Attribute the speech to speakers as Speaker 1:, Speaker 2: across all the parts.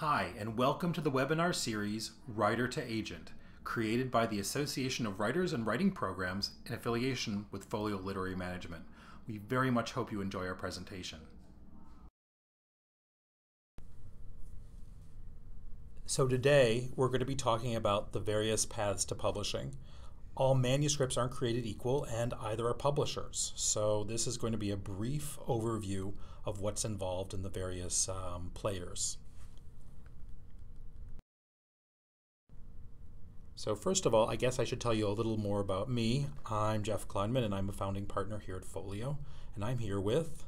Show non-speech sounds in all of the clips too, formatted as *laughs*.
Speaker 1: Hi, and welcome to the webinar series Writer to Agent, created by the Association of Writers and Writing Programs in affiliation with Folio Literary Management. We very much hope you enjoy our presentation. So today we're going to be talking about the various paths to publishing. All manuscripts aren't created equal and either are publishers. So this is going to be a brief overview of what's involved in the various um, players. So first of all, I guess I should tell you a little more about me. I'm Jeff Kleinman and I'm a founding partner here at Folio and I'm here with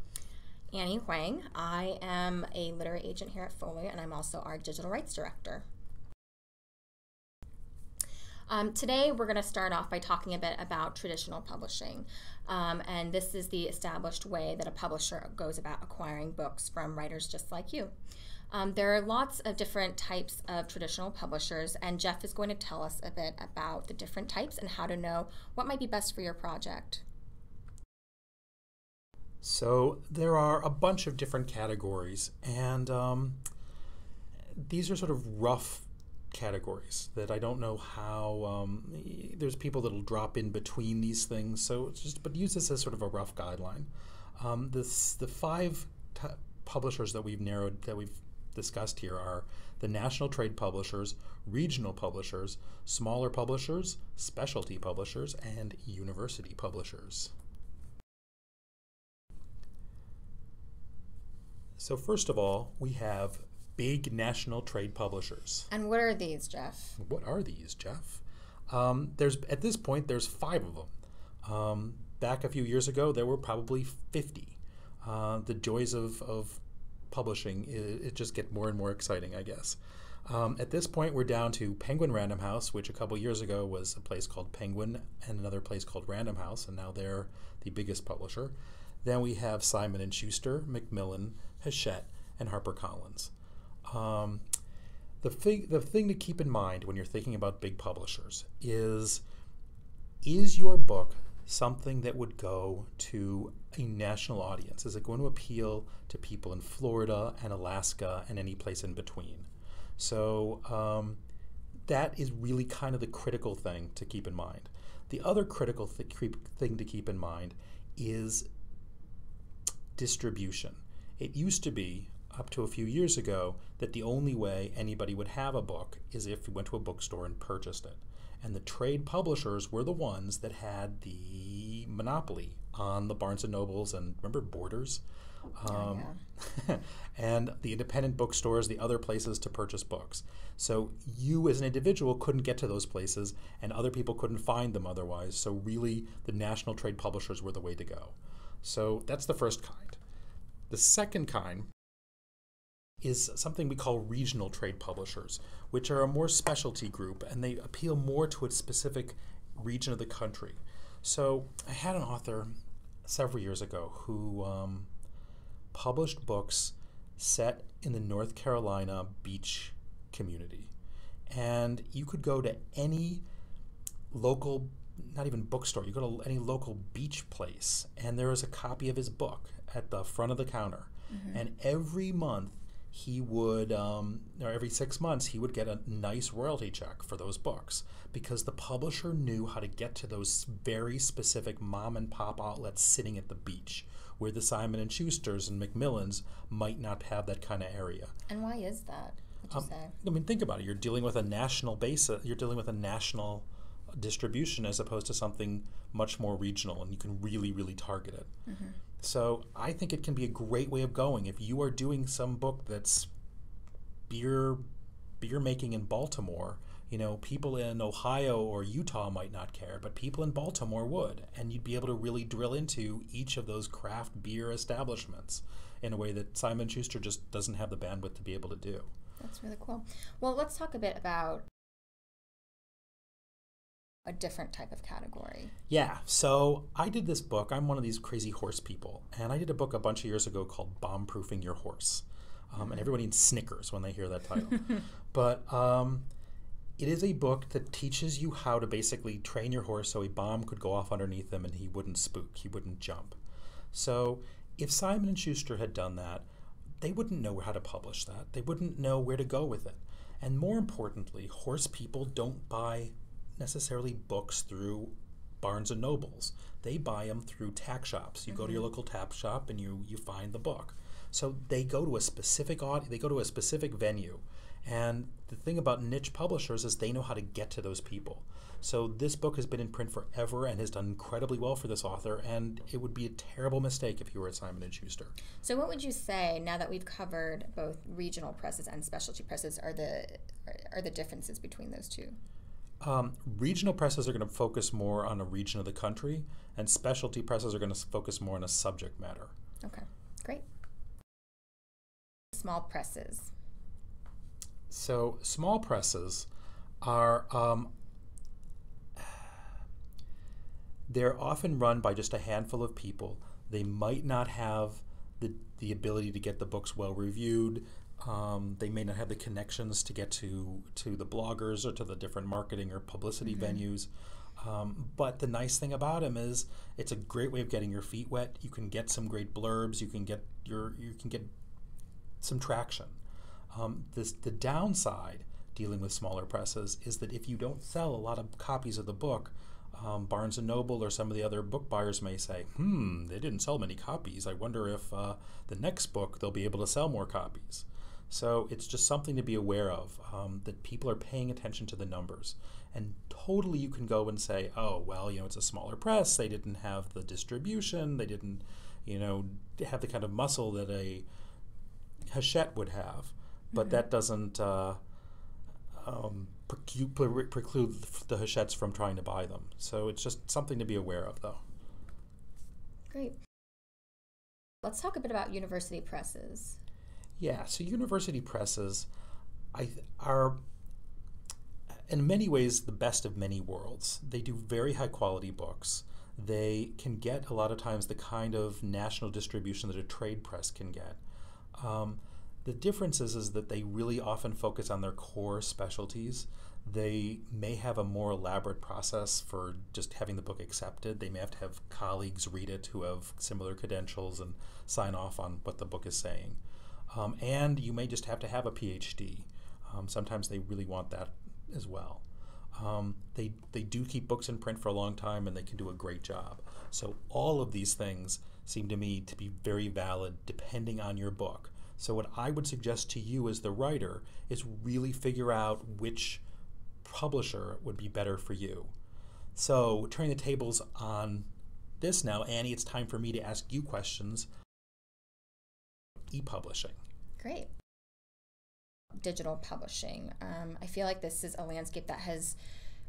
Speaker 2: Annie Hwang. I am a literary agent here at Folio and I'm also our digital rights director. Um, today, we're going to start off by talking a bit about traditional publishing. Um, and this is the established way that a publisher goes about acquiring books from writers just like you. Um, there are lots of different types of traditional publishers, and Jeff is going to tell us a bit about the different types and how to know what might be best for your project.
Speaker 1: So, there are a bunch of different categories, and um, these are sort of rough categories that I don't know how. Um, there's people that'll drop in between these things, so just but use this as sort of a rough guideline. Um, this the five publishers that we've narrowed that we've discussed here are the national trade publishers, regional publishers, smaller publishers, specialty publishers, and university publishers. So first of all, we have big national trade publishers.
Speaker 2: And what are these, Jeff?
Speaker 1: What are these, Jeff? Um, there's at this point there's five of them. Um, back a few years ago, there were probably 50. Uh, the joys of, of publishing it, it, just get more and more exciting, I guess. Um, at this point, we're down to Penguin Random House, which a couple years ago was a place called Penguin and another place called Random House, and now they're the biggest publisher. Then we have Simon and Schuster, Macmillan, Hachette, and HarperCollins. Um, the thing, the thing to keep in mind when you're thinking about big publishers is is your book something that would go to a national audience? Is it going to appeal to people in Florida and Alaska and any place in between? So um, that is really kind of the critical thing to keep in mind. The other critical th- thing to keep in mind is distribution. It used to be up to a few years ago that the only way anybody would have a book is if you went to a bookstore and purchased it. And the trade publishers were the ones that had the monopoly on the Barnes and Nobles and remember Borders?
Speaker 2: Um, oh,
Speaker 1: yeah. *laughs* and the independent bookstores, the other places to purchase books. So you as an individual couldn't get to those places and other people couldn't find them otherwise. So really the national trade publishers were the way to go. So that's the first kind. The second kind is something we call regional trade publishers, which are a more specialty group and they appeal more to a specific region of the country. So I had an author several years ago who um, published books set in the North Carolina beach community. And you could go to any local, not even bookstore, you go to any local beach place, and there is a copy of his book at the front of the counter. Mm-hmm. And every month he would, um, or every six months, he would get a nice royalty check for those books because the publisher knew how to get to those very specific mom and pop outlets sitting at the beach where the Simon and Schusters and Macmillans might not have that kind of area.
Speaker 2: And why is that? Um,
Speaker 1: I mean, think about it. You're dealing with a national basis. You're dealing with a national distribution as opposed to something much more regional, and you can really, really target it. Mm-hmm. So I think it can be a great way of going if you are doing some book that's beer beer making in Baltimore. You know, people in Ohio or Utah might not care, but people in Baltimore would, and you'd be able to really drill into each of those craft beer establishments in a way that Simon Schuster just doesn't have the bandwidth to be able to do.
Speaker 2: That's really cool. Well, let's talk a bit about a different type of category.
Speaker 1: Yeah. So I did this book. I'm one of these crazy horse people. And I did a book a bunch of years ago called Bomb Proofing Your Horse. Um, and everybody snickers when they hear that title. *laughs* but um, it is a book that teaches you how to basically train your horse so a bomb could go off underneath him and he wouldn't spook, he wouldn't jump. So if Simon and Schuster had done that, they wouldn't know how to publish that. They wouldn't know where to go with it. And more importantly, horse people don't buy necessarily books through Barnes and Nobles. They buy them through tack shops. You mm-hmm. go to your local tack shop and you you find the book. So they go to a specific aud- they go to a specific venue. And the thing about niche publishers is they know how to get to those people. So this book has been in print forever and has done incredibly well for this author. And it would be a terrible mistake if you were at Simon and Schuster.
Speaker 2: So what would you say now that we've covered both regional presses and specialty presses are the are the differences between those two?
Speaker 1: Um, regional presses are going to focus more on a region of the country, and specialty presses are going to focus more on a subject matter.
Speaker 2: Okay, great. Small presses.
Speaker 1: So, small presses are um, they're often run by just a handful of people. They might not have the, the ability to get the books well reviewed. Um, they may not have the connections to get to to the bloggers or to the different marketing or publicity mm-hmm. venues. Um, but the nice thing about them is it's a great way of getting your feet wet. You can get some great blurbs. You can get your you can get some traction. Um, this the downside dealing with smaller presses is that if you don't sell a lot of copies of the book, um, Barnes and Noble or some of the other book buyers may say, "Hmm, they didn't sell many copies. I wonder if uh, the next book they'll be able to sell more copies." So it's just something to be aware of um, that people are paying attention to the numbers. And totally you can go and say, oh, well, you know, it's a smaller press. They didn't have the distribution. They didn't, you know, have the kind of muscle that a Hachette would have. But mm-hmm. that doesn't uh, um, preclude, preclude the Hachettes from trying to buy them. So it's just something to be aware of, though.
Speaker 2: Great. Let's talk a bit about university presses.
Speaker 1: Yeah, so university presses I, are in many ways the best of many worlds. They do very high quality books. They can get a lot of times the kind of national distribution that a trade press can get. Um, the difference is, is that they really often focus on their core specialties. They may have a more elaborate process for just having the book accepted. They may have to have colleagues read it who have similar credentials and sign off on what the book is saying. Um, and you may just have to have a PhD. Um, sometimes they really want that as well. Um, they, they do keep books in print for a long time and they can do a great job. So, all of these things seem to me to be very valid depending on your book. So, what I would suggest to you as the writer is really figure out which publisher would be better for you. So, turning the tables on this now, Annie, it's time for me to ask you questions e-publishing.
Speaker 2: Great. Digital publishing. Um, I feel like this is a landscape that has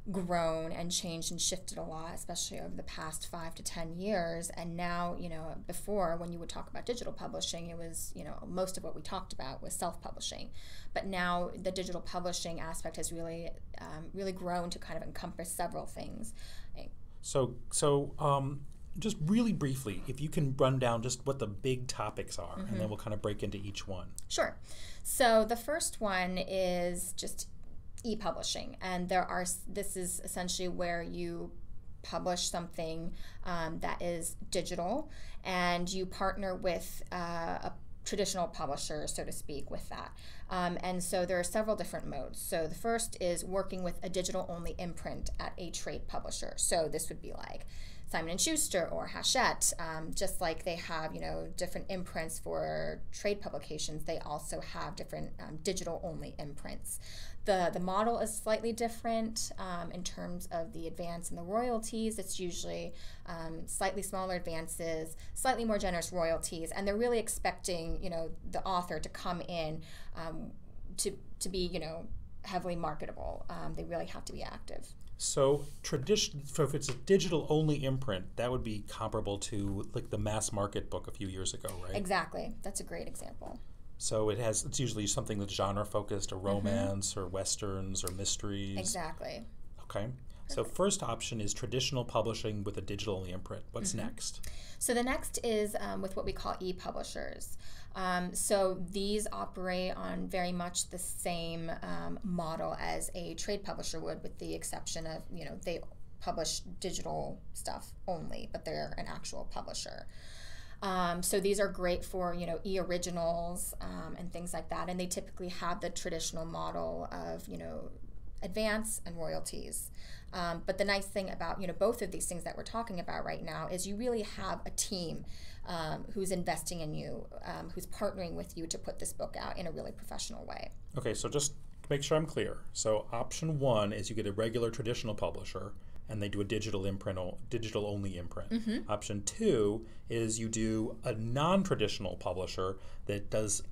Speaker 2: grown and changed and shifted a lot, especially over the past five to 10 years. And now, you know, before when you would talk about digital publishing, it was, you know, most of what we talked about was self publishing. But now the digital publishing aspect has really, um, really grown to kind of encompass several things.
Speaker 1: So, so um, just really briefly, if you can run down just what the big topics are, mm-hmm. and then mm-hmm. we'll kind of break into each one.
Speaker 2: Sure. So the first one is just e-publishing, and there are. This is essentially where you publish something um, that is digital, and you partner with uh, a traditional publisher, so to speak, with that. Um, and so there are several different modes. So the first is working with a digital only imprint at a trade publisher. So this would be like Simon Schuster or Hachette, um, just like they have you know different imprints for trade publications, they also have different um, digital only imprints. The the model is slightly different um, in terms of the advance and the royalties. It's usually um, slightly smaller advances, slightly more generous royalties, and they're really expecting you know the author to come in um, to to be you know heavily marketable. Um, they really have to be active.
Speaker 1: So tradition, so if it's a digital only imprint, that would be comparable to like the mass market book a few years ago, right?
Speaker 2: Exactly. That's a great example.
Speaker 1: So it has it's usually something that's genre focused, or mm-hmm. romance, mm-hmm. or westerns, or mysteries.
Speaker 2: Exactly.
Speaker 1: Okay. So first option is traditional publishing with a digital only imprint. What's mm-hmm. next?
Speaker 2: So the next is um, with what we call e-publishers. Um, so these operate on very much the same um, model as a trade publisher would, with the exception of you know they publish digital stuff only, but they're an actual publisher. Um, so these are great for you know e-originals um, and things like that, and they typically have the traditional model of you know advance and royalties. Um, but the nice thing about you know both of these things that we're talking about right now is you really have a team um, who's investing in you, um, who's partnering with you to put this book out in a really professional way.
Speaker 1: Okay, so just to make sure I'm clear, so option one is you get a regular traditional publisher and they do a digital imprint, or digital only imprint.
Speaker 2: Mm-hmm.
Speaker 1: Option two is you do a non-traditional publisher that does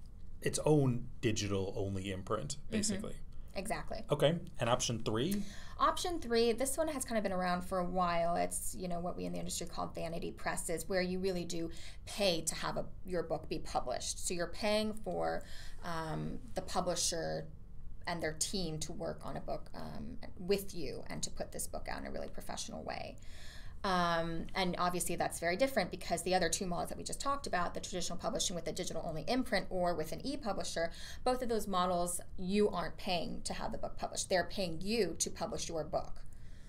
Speaker 1: its own digital only imprint, basically.
Speaker 2: Mm-hmm. Exactly.
Speaker 1: Okay, and option three?
Speaker 2: Option three, this one has kind of been around for a while. It's you know what we in the industry call vanity presses, where you really do pay to have a, your book be published. So you're paying for um, the publisher and their team to work on a book um, with you and to put this book out in a really professional way. Um, and obviously, that's very different because the other two models that we just talked about, the traditional publishing with a digital only imprint or with an e publisher, both of those models, you aren't paying to have the book published. They're paying you to publish your book.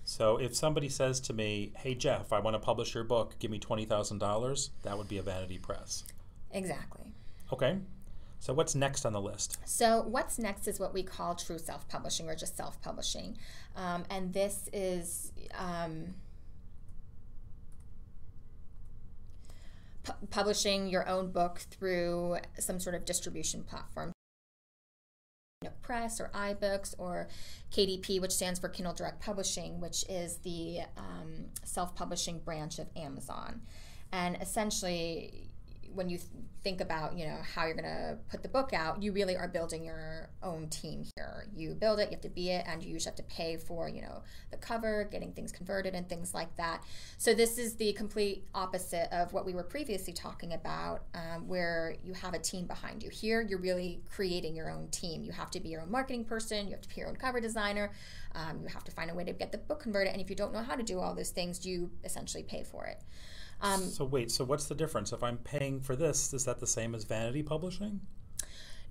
Speaker 1: So if somebody says to me, hey, Jeff, I want to publish your book, give me $20,000, that would be a vanity press.
Speaker 2: Exactly.
Speaker 1: Okay. So what's next on the list?
Speaker 2: So what's next is what we call true self-publishing or just self-publishing, um, and this is um, pu- publishing your own book through some sort of distribution platform. Nook Press or iBooks or KDP, which stands for Kindle Direct Publishing, which is the um, self publishing branch of Amazon. And essentially, when you think about you know how you're going to put the book out you really are building your own team here. You build it you have to be it and you usually have to pay for you know the cover getting things converted and things like that. So this is the complete opposite of what we were previously talking about um, where you have a team behind you. Here you're really creating your own team. You have to be your own marketing person you have to be your own cover designer um, you have to find a way to get the book converted and if you don't know how to do all those things you essentially pay for it
Speaker 1: um, so wait, so what's the difference? If I'm paying for this, is that the same as vanity publishing?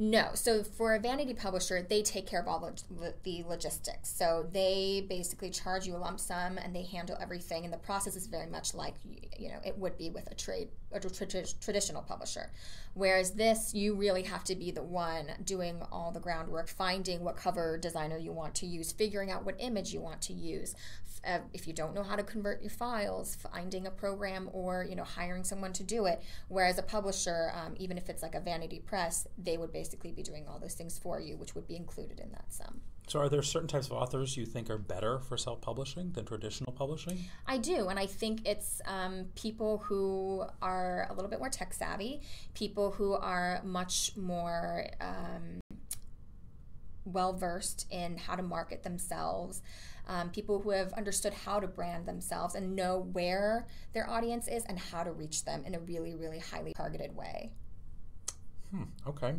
Speaker 2: No. So for a vanity publisher, they take care of all the, the logistics. So they basically charge you a lump sum and they handle everything. And the process is very much like you know it would be with a trade a tra- traditional publisher. Whereas this, you really have to be the one doing all the groundwork, finding what cover designer you want to use, figuring out what image you want to use, uh, if you don't know how to convert your files, finding a program or you know hiring someone to do it. Whereas a publisher, um, even if it's like a vanity press, they would basically be doing all those things for you, which would be included in that sum.
Speaker 1: So, are there certain types of authors you think are better for self publishing than traditional publishing?
Speaker 2: I do, and I think it's um, people who are a little bit more tech savvy, people who are much more um, well versed in how to market themselves um, people who have understood how to brand themselves and know where their audience is and how to reach them in a really, really highly targeted way.
Speaker 1: Hmm, okay.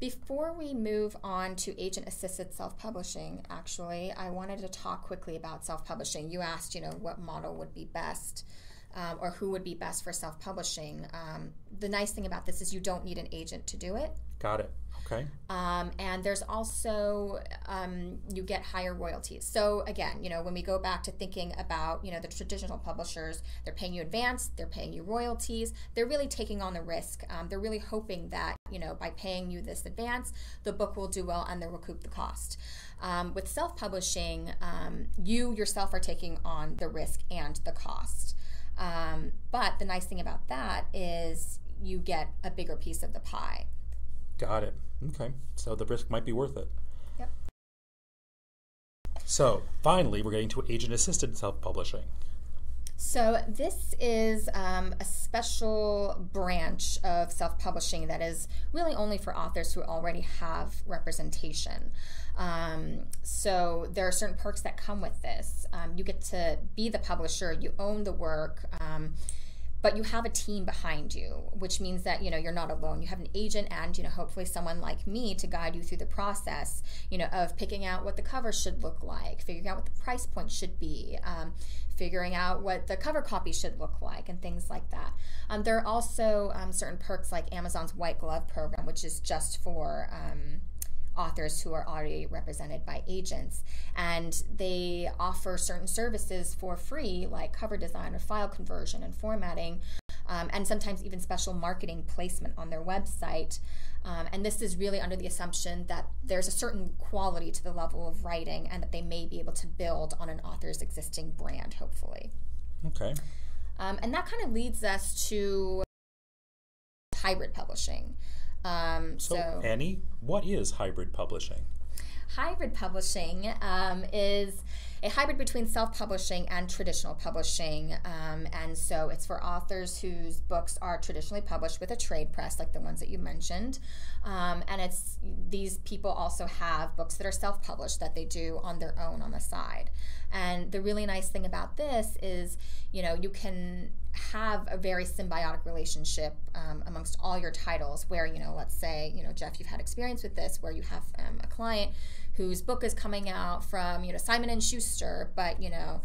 Speaker 2: Before we move on to agent assisted self publishing, actually, I wanted to talk quickly about self publishing. You asked, you know, what model would be best. Um, or who would be best for self publishing. Um, the nice thing about this is you don't need an agent to do it.
Speaker 1: Got it. Okay.
Speaker 2: Um, and there's also um, you get higher royalties. So again, you know, when we go back to thinking about you know the traditional publishers, they're paying you advance, they're paying you royalties. They're really taking on the risk. Um, they're really hoping that you know by paying you this advance, the book will do well and they'll recoup the cost. Um, with self-publishing, um, you yourself are taking on the risk and the cost. Um, but the nice thing about that is you get a bigger piece of the pie.
Speaker 1: Got it. Okay. So the risk might be worth it.
Speaker 2: Yep.
Speaker 1: So finally, we're getting to agent assisted self publishing.
Speaker 2: So, this is um, a special branch of self publishing that is really only for authors who already have representation. Um, so, there are certain perks that come with this. Um, you get to be the publisher, you own the work. But you have a team behind you which means that you know you're not alone. You have an agent and you know hopefully someone like me to guide you through the process you know of picking out what the cover should look like figuring out what the price point should be um, figuring out what the cover copy should look like and things like that. Um, there are also um, certain perks like amazon's white glove program which is just for um, authors who are already represented by agents. And they offer certain services for free, like cover design or file conversion and formatting. um, and sometimes even special marketing placement on their website. Um, and this is really under the assumption that there's a certain quality to the level of writing and that they may be able to build on an author's existing brand, hopefully.
Speaker 1: Okay.
Speaker 2: Um, and that kind of leads us to hybrid publishing. Um,
Speaker 1: So,
Speaker 2: so,
Speaker 1: Annie, what is hybrid publishing?
Speaker 2: hybrid publishing um, is a hybrid between self publishing and traditional publishing. Um, and so it's for authors whose books are traditionally published with a trade press, like the ones that you mentioned. Um, and it's these people also have books that are self published that they do on their own on the side. And the really nice thing about this is, you know, you can have a very symbiotic relationship um, amongst all your titles where you know let's say you know jeff you've had experience with this where you have um, a client whose book is coming out from you know simon and schuster but you know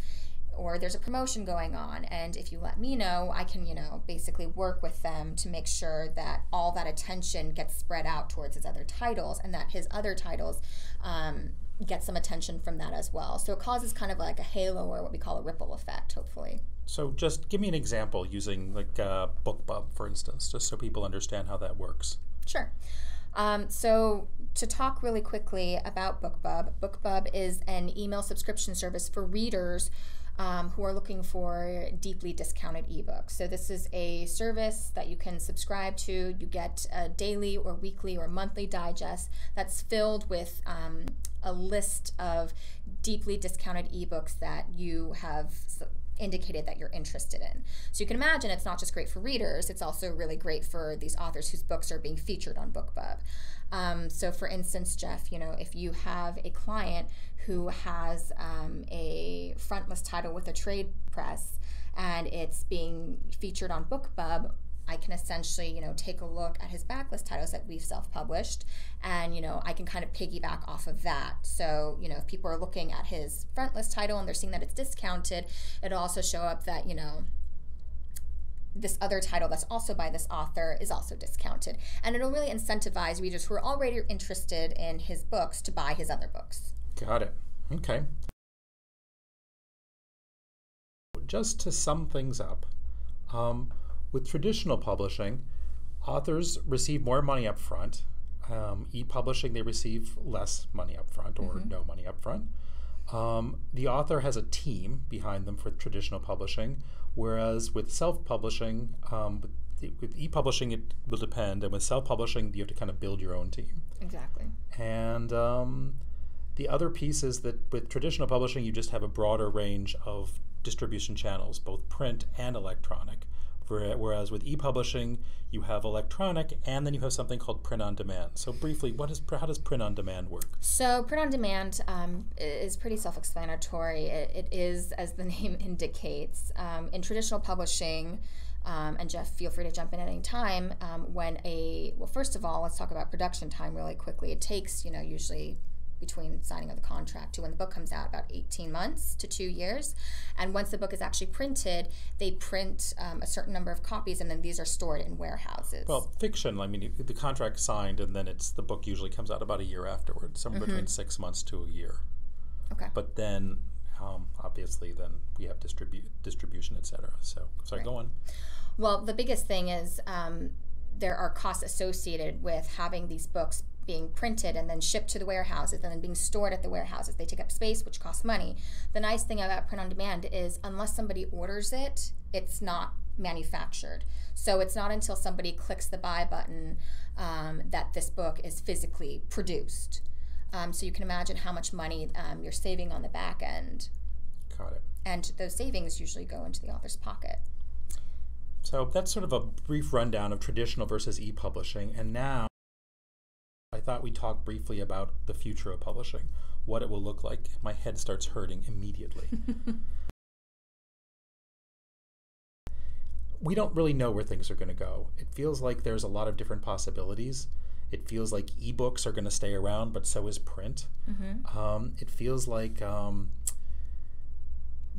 Speaker 2: or there's a promotion going on and if you let me know i can you know basically work with them to make sure that all that attention gets spread out towards his other titles and that his other titles um, get some attention from that as well so it causes kind of like a halo or what we call a ripple effect hopefully
Speaker 1: So, just give me an example using like uh, BookBub, for instance, just so people understand how that works.
Speaker 2: Sure. Um, so, to talk really quickly about BookBub, BookBub is an email subscription service for readers um, who are looking for deeply discounted ebooks. So, this is a service that you can subscribe to. You get a daily or weekly or monthly digest that's filled with um, a list of deeply discounted ebooks that you have indicated that you're interested in. So you can imagine it's not just great for readers, it's also really great for these authors whose books are being featured on BookBub. Um, so, for instance, Jeff, you know, if you have a client who has um, a frontlist title with a trade press and it's being featured on BookBub, I can essentially, you know, take a look at his backlist titles that we've self-published, and you know, I can kind of piggyback off of that. So, you know, if people are looking at his frontlist title and they're seeing that it's discounted, it'll also show up that you know this other title that's also by this author is also discounted, and it'll really incentivize readers who are already interested in his books to buy his other books.
Speaker 1: Got it. Okay. Just to sum things up, um, with traditional publishing, authors receive more money up front. Um, e-publishing, they receive less money up front or no money up front. Um, the author has a team behind them for traditional publishing, whereas with self-publishing, um, with, with e-publishing, it will depend, and with self-publishing, you have to kind of build your own team.
Speaker 2: Exactly.
Speaker 1: And um, the other piece is that with traditional publishing, you just have a broader range of distribution channels, both print and electronic. Where- Whereas with e-publishing, you have electronic, and then you have something called print on demand. So briefly, what is how does print on demand work?
Speaker 2: So, print on demand um, is pretty self explanatory. It, it is, as the *laughs* name indicates, um, in traditional publishing. Um, and Jeff, feel free to jump in at any time. Um, when a well, first of all, let's talk about production time really quickly. It takes you know usually between signing of the contract to when the book comes out about 18 months to two years and once the book is actually printed they print um, a certain number of copies and then these are stored in warehouses
Speaker 1: Well, fiction. I mean, the contract signed, and then it's the book usually comes out about a year afterwards, somewhere between six months to a year.
Speaker 2: okay
Speaker 1: But then, um, obviously, then we have distribute distribution, etc. So, sorry, go on.
Speaker 2: Well, the biggest thing is um, there are costs associated with having these books being printed and then shipped to the warehouses and then being stored at the warehouses. They take up space, which costs money. The nice thing about print on demand is unless somebody orders it, it's not manufactured. So it's not until somebody clicks the buy button um, that this book is physically produced. Um, so you can imagine how much money um, you're saving on the back end.
Speaker 1: Got it.
Speaker 2: And those savings usually go into the author's pocket.
Speaker 1: So that's sort of a brief rundown of traditional versus e-publishing, and now I thought we'd talk briefly about the future of publishing, what it will look like. My head starts hurting immediately. *laughs* we don't really know where things are going to go. It feels like there's a lot of different possibilities. It feels like ebooks are going to stay around, but so is print. Um, it feels like um,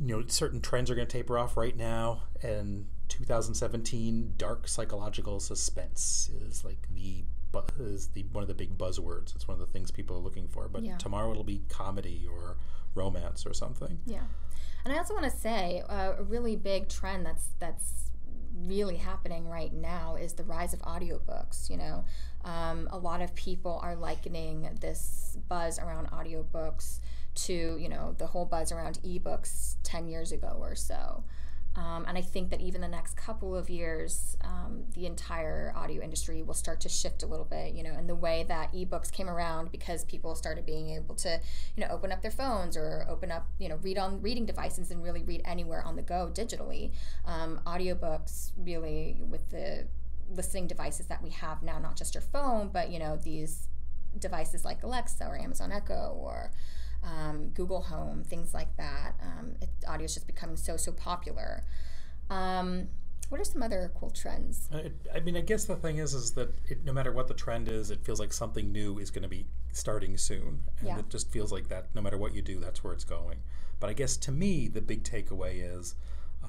Speaker 1: you know certain trends are going to taper off right now, and 2017 dark psychological suspense is like the bu- is the one of the big buzzwords. It's one of the things people are looking for. But
Speaker 2: Yeah.
Speaker 1: tomorrow it'll be comedy or romance or something.
Speaker 2: Yeah, and I also want to say uh, a really big trend that's that's really happening right now is the rise of audiobooks. You know, um, a lot of people are likening this buzz around audiobooks to, you know, the whole buzz around ebooks 10 years ago or so. Um, and I think that even the next couple of years, um, the entire audio industry will start to shift a little bit, you know, in the way that ebooks came around because people started being able to, you know, open up their phones or open up, you know, read on reading devices and really read anywhere on the go digitally. Um, audiobooks really with the listening devices that we have now, not just your phone, but, you know, these devices like Alexa or Amazon Echo or um, Google Home, things like that. Um, it, audio is just becoming so so popular. Um, what are some other cool trends?
Speaker 1: I, I mean, I guess the thing is, is that it, no matter what the trend is, it feels like something new is going to be starting soon, and
Speaker 2: Yeah.
Speaker 1: it just feels like that. No matter what you do, that's where it's going. But I guess to me, the big takeaway is,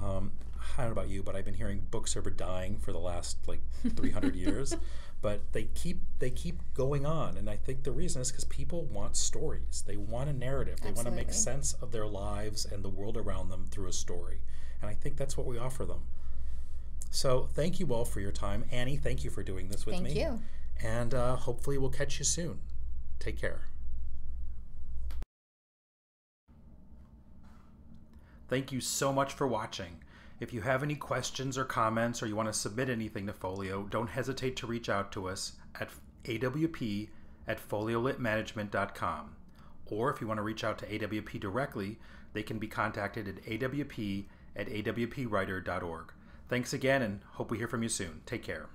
Speaker 1: um, I don't know about you, but I've been hearing books are dying for the last like 300 years, *laughs* but they keep they keep going on, and I think the reason is because people want stories. They want a narrative. They want to make sense of their lives and the world around them through a story, and I think that's what we offer them. So thank you all for your time. Annie, thank you for doing this with me.
Speaker 2: Thank
Speaker 1: me.
Speaker 2: you.
Speaker 1: And uh, hopefully we'll catch you soon. Take care. Thank you so much for watching. If you have any questions or comments or you want to submit anything to Folio, don't hesitate to reach out to us at awp at foliolitmanagement.com. Or if you want to reach out to AWP directly, they can be contacted at awp at awpwriter.org. Thanks again and hope we hear from you soon. Take care.